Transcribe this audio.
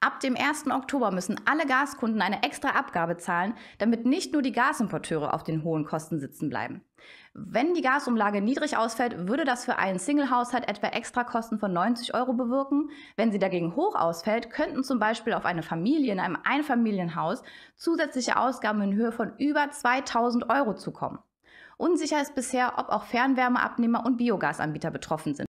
Ab dem 1. Oktober müssen alle Gaskunden eine extra Abgabe zahlen, damit nicht nur die Gasimporteure auf den hohen Kosten sitzen bleiben. Wenn die Gasumlage niedrig ausfällt, würde das für einen Single-Haushalt etwa Extrakosten von 90 Euro bewirken. Wenn sie dagegen hoch ausfällt, könnten zum Beispiel auf eine Familie in einem Einfamilienhaus zusätzliche Ausgaben in Höhe von über 2000 Euro zukommen. Unsicher ist bisher, ob auch Fernwärmeabnehmer und Biogasanbieter betroffen sind.